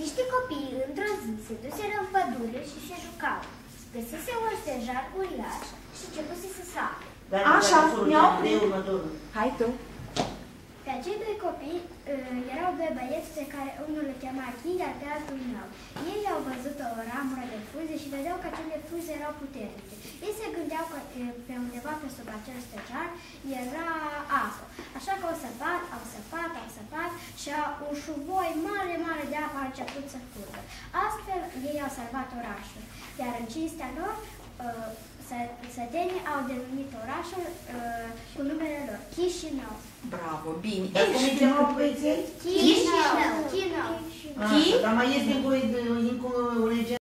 Copiii într-o zi se duseră în pădure și se jucau. Găsise un stejar uriaș și începuse să sape. Așa, mi-au de următorul. Hai tu. Pe acei doi copii uh, erau doi băieți pe care unul îl chema Chi, iar pe altul Miau. Ei au văzut o ramură de frunze și vedeau că acele frunze erau puternice. Ei se gândeau că uh, pe undeva pe sub acel stejar era apă. Așa că au săpat, au săpat, au săpat și un șuvoi mare, mare de apă a început să curgă. Astfel, ei au salvat orașul. Iar în cinstea lor, uh, sătenii au denumit orașul uh, cu numele lor, Chișinău. Bravo, bine. Dar cum îi chemau băieții? Chișinău. Chișinău. Dar mai este încă o legendă